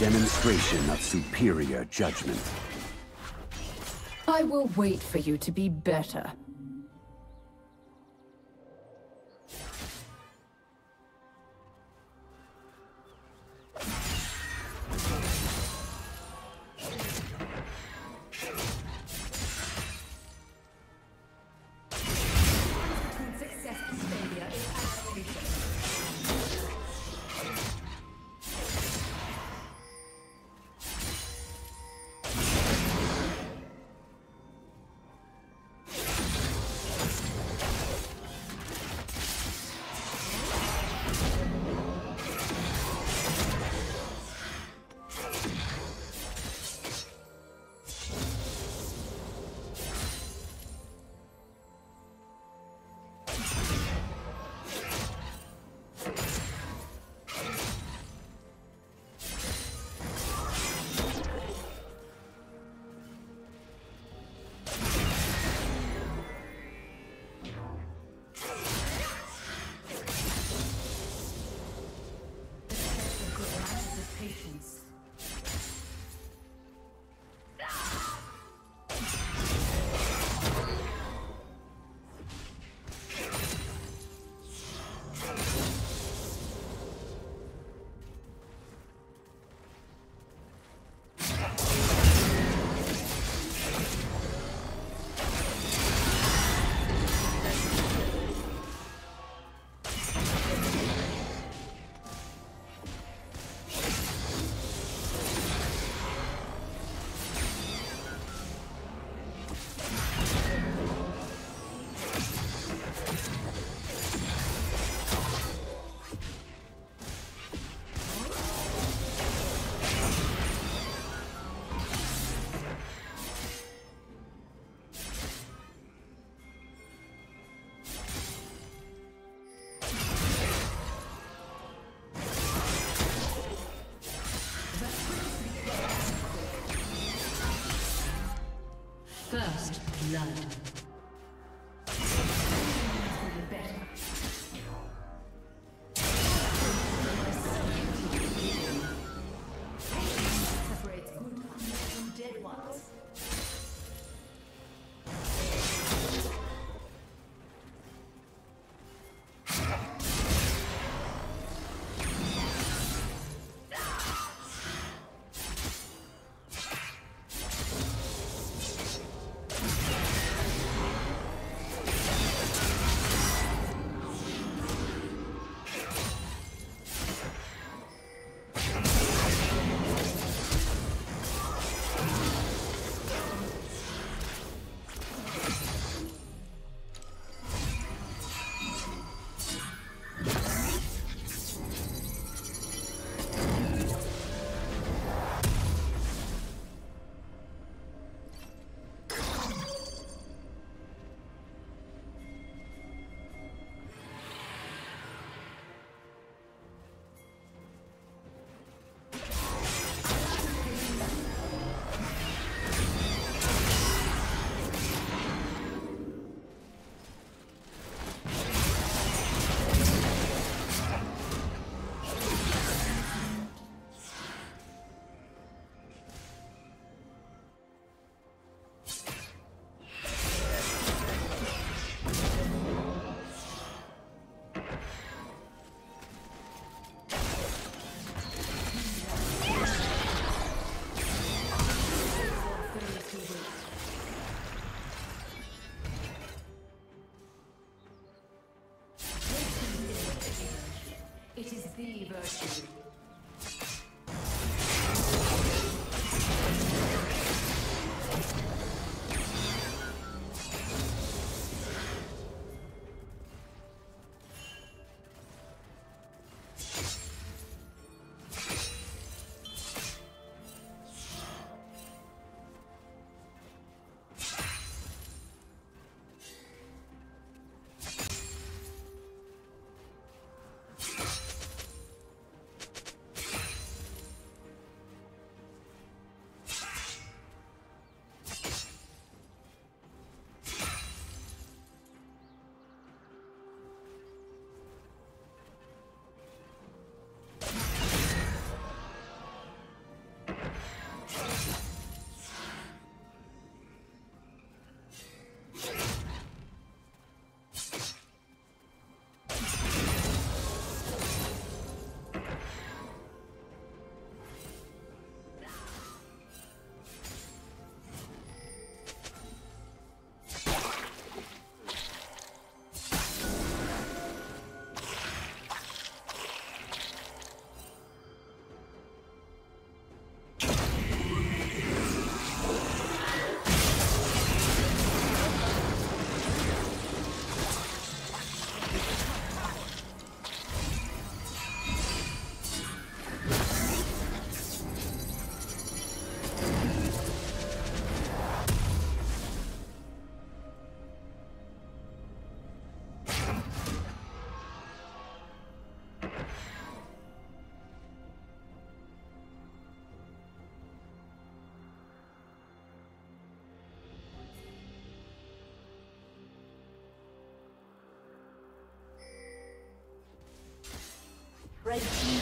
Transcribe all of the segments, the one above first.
demonstration of superior judgment. I will wait for you to be better. Blood. Red team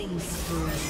killing spree.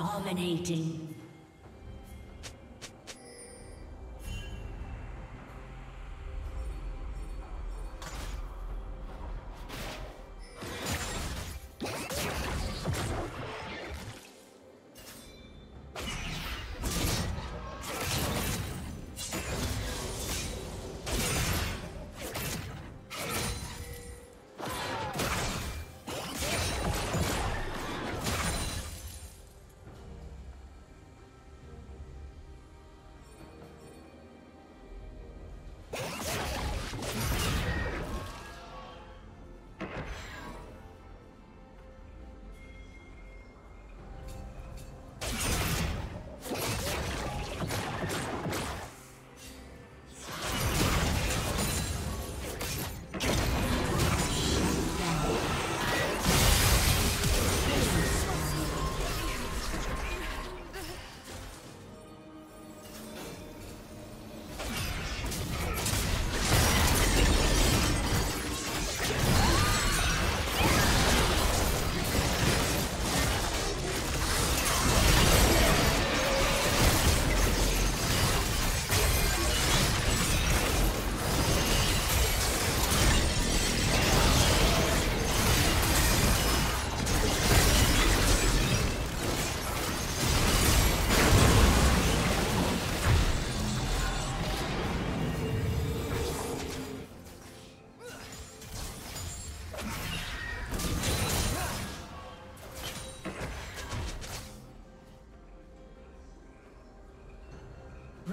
Dominating.